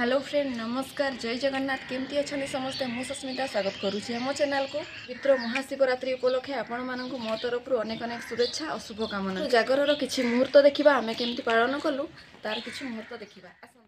hello friend নমস্কার জয় জগন্নাথ কেমতি অনেক সমস্তে মু সস্মিতা স্বাগত করুছি আমার চ্যানেলকু পবিত্র মহাশিবরাত্রি উপলক্ষে আপনার মো তরফর অনেক অনেক শুভেচ্ছা ও শুভকামনা জাগরর কিছু মুহূর্ত দেখিবা আমি কেমতি পালন কলু তার কিছু মুহূর্ত দেখিবা